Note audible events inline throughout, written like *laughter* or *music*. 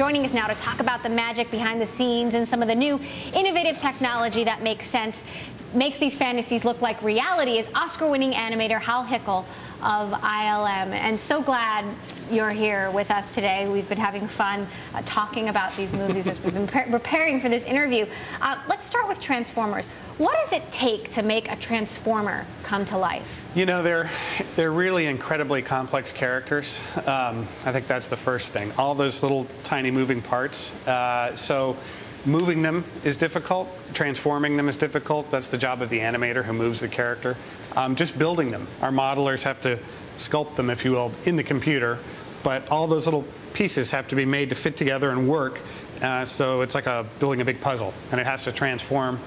joining us now to talk about the magic behind the scenes and some of the new innovative technology that makes sense, makes these fantasies look like reality is Oscar-winning animator Hal Hickel of ILM. And so glad you're here with us today. We've been having fun uh, talking about these movies as we've been preparing for this interview. Uh, let's start with Transformers. What does it take to make a Transformer come to life? You know, they're, they're really incredibly complex characters. Um, I think that's the first thing. All those little tiny moving parts. Uh, so moving them is difficult. Transforming them is difficult. That's the job of the animator who moves the character. Um, just building them. Our modelers have to sculpt them, if you will, in the computer. But all those little pieces have to be made to fit together and work. Uh, so it's like a, building a big puzzle, and it has to transform.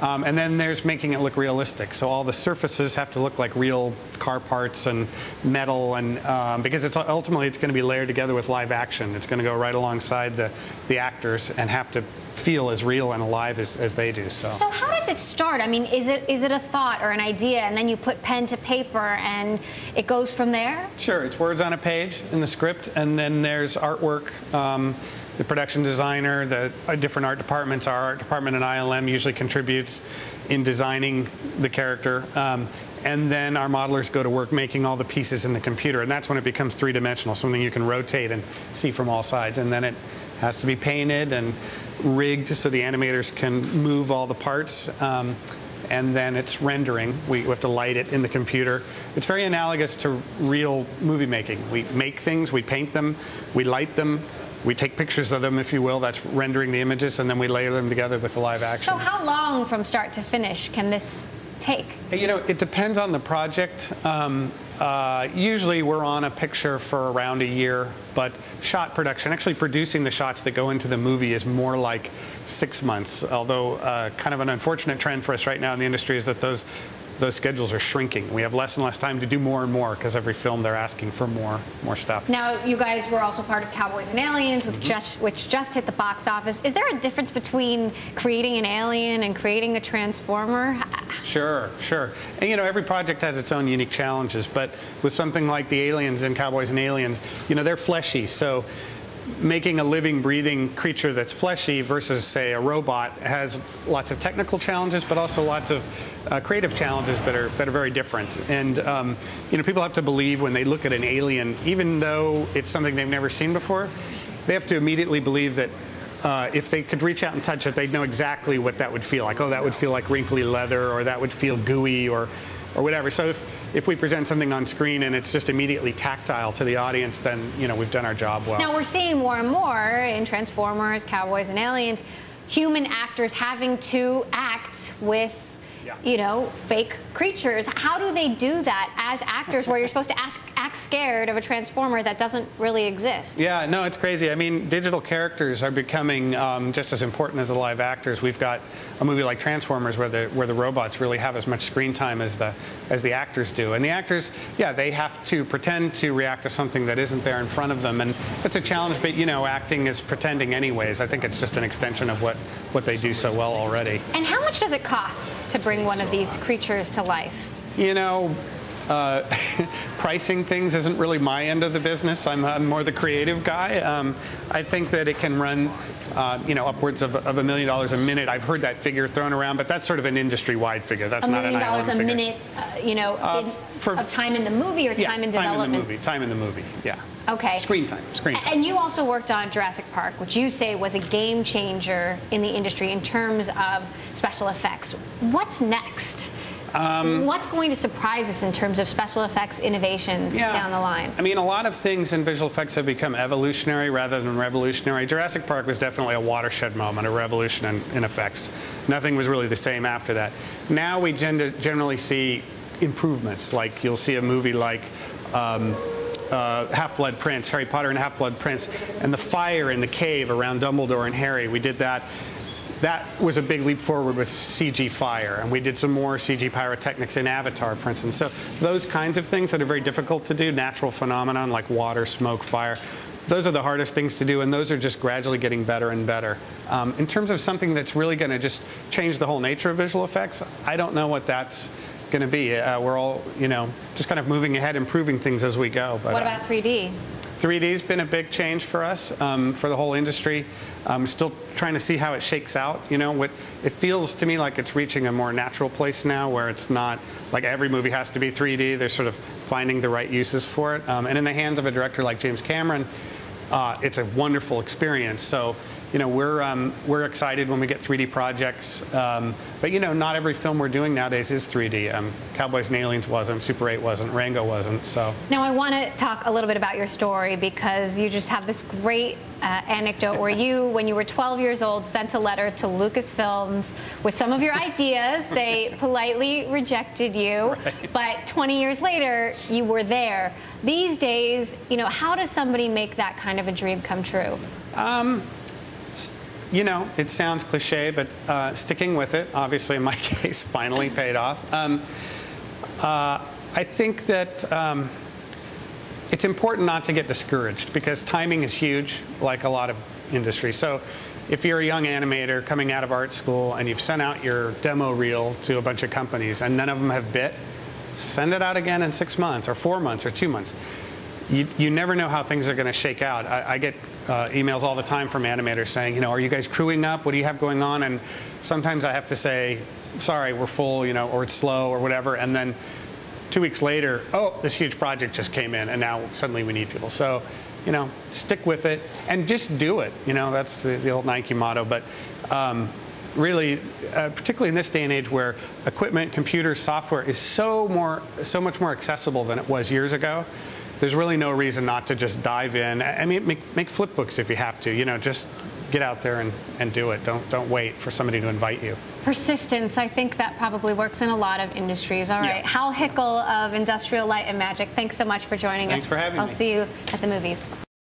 Um, and then there's making it look realistic. So all the surfaces have to look like real car parts and metal, and um, because it's ultimately it's going to be layered together with live action. It's going to go right alongside the the actors and have to feel as real and alive as, as they do. So. so how does it start? I mean, is it is it a thought or an idea, and then you put pen to paper, and it goes from there? Sure, it's words on a page in the script, and then there's artwork. Um, the production designer, the uh, different art departments, our art department in ILM usually contributes in designing the character. Um, and then our modelers go to work making all the pieces in the computer. And that's when it becomes three-dimensional, something you can rotate and see from all sides. And then it has to be painted and rigged so the animators can move all the parts. Um, and then it's rendering. We have to light it in the computer. It's very analogous to real movie making. We make things, we paint them, we light them, we take pictures of them, if you will, that's rendering the images, and then we layer them together with the live action. So how long from start to finish can this take? You know, it depends on the project. Um, uh, usually we're on a picture for around a year, but shot production, actually producing the shots that go into the movie is more like six months, although uh, kind of an unfortunate trend for us right now in the industry is that those those schedules are shrinking. We have less and less time to do more and more because every film they're asking for more more stuff. Now, you guys were also part of Cowboys and Aliens, which, mm -hmm. just, which just hit the box office. Is there a difference between creating an alien and creating a transformer? Sure, sure. And you know, every project has its own unique challenges, but with something like the aliens in Cowboys and Aliens, you know, they're fleshy, so making a living, breathing creature that's fleshy versus, say, a robot has lots of technical challenges, but also lots of uh, creative challenges that are that are very different. And um, you know, people have to believe when they look at an alien, even though it's something they've never seen before, they have to immediately believe that uh, if they could reach out and touch it, they'd know exactly what that would feel like. Oh, that would feel like wrinkly leather, or that would feel gooey, or or whatever. So if, if we present something on screen and it's just immediately tactile to the audience, then you know we've done our job well. Now we're seeing more and more in Transformers, Cowboys and Aliens, human actors having to act with yeah. you know, fake creatures. How do they do that as actors where you're supposed to ask, act scared of a transformer that doesn't really exist? Yeah, no, it's crazy. I mean, digital characters are becoming um, just as important as the live actors. We've got a movie like Transformers where the where the robots really have as much screen time as the as the actors do. And the actors, yeah, they have to pretend to react to something that isn't there in front of them. And it's a challenge, but you know, acting is pretending anyways. I think it's just an extension of what, what they do so well already. And how much does it cost to bring one of these creatures to life? You know, uh, *laughs* pricing things isn't really my end of the business. I'm, I'm more the creative guy. Um, I think that it can run, uh, you know, upwards of, of a million dollars a minute. I've heard that figure thrown around, but that's sort of an industry-wide figure. That's a not an dollars a figure. minute, uh, you know, uh, in, for, of time in the movie or yeah, time in development? Time in the movie. Time in the movie. Yeah. Okay. Screen time. Screen time. And you also worked on Jurassic Park, which you say was a game changer in the industry in terms of special effects. What's next? Um, What's going to surprise us in terms of special effects innovations yeah, down the line? I mean, a lot of things in visual effects have become evolutionary rather than revolutionary. Jurassic Park was definitely a watershed moment, a revolution in, in effects. Nothing was really the same after that. Now we generally see improvements, like you'll see a movie like um, uh, Half-Blood Prince, Harry Potter and Half-Blood Prince, and the fire in the cave around Dumbledore and Harry. We did that that was a big leap forward with CG fire, and we did some more CG pyrotechnics in Avatar, for instance. So those kinds of things that are very difficult to do, natural phenomenon like water, smoke, fire, those are the hardest things to do, and those are just gradually getting better and better. Um, in terms of something that's really going to just change the whole nature of visual effects, I don't know what that's going to be. Uh, we're all, you know, just kind of moving ahead, improving things as we go. But, what about 3D? 3D's been a big change for us, um, for the whole industry. I'm still trying to see how it shakes out. You know, what it feels to me like it's reaching a more natural place now, where it's not like every movie has to be 3D. They're sort of finding the right uses for it, um, and in the hands of a director like James Cameron, uh, it's a wonderful experience. So you know, we're, um, we're excited when we get 3D projects. Um, but, you know, not every film we're doing nowadays is 3D. Um, Cowboys and Aliens wasn't, Super 8 wasn't, Rango wasn't, so. Now, I want to talk a little bit about your story because you just have this great uh, anecdote where you, *laughs* when you were 12 years old, sent a letter to Lucasfilms with some of your *laughs* ideas. They politely rejected you, Right. but 20 years later, you were there. These days, you know, how does somebody make that kind of a dream come true? You know, it sounds cliche, but uh, sticking with it, obviously in my *laughs* case, finally paid off. Um, uh, I think that um, it's important not to get discouraged because timing is huge, like a lot of industries. So if you're a young animator coming out of art school and you've sent out your demo reel to a bunch of companies and none of them have bit, send it out again in six months or four months or two months. You, you never know how things are going to shake out. I, I get uh, emails all the time from animators saying, you know, are you guys crewing up? What do you have going on? And sometimes I have to say, sorry, we're full, you know, or it's slow or whatever. And then two weeks later, oh, this huge project just came in, and now suddenly we need people. So, you know, stick with it and just do it. You know, that's the, the old Nike motto. But um, really, uh, particularly in this day and age where equipment, computers, software is so more, so much more accessible than it was years ago. There's really no reason not to just dive in. I mean, make, make flip books if you have to. You know, just get out there and, and do it. Don't don't wait for somebody to invite you. Persistence, I think that probably works in a lot of industries. All right, Yeah. Hal Hickel of Industrial Light and Magic, thanks so much for joining Thanks us. Thanks for having me. I'll see you at the movies.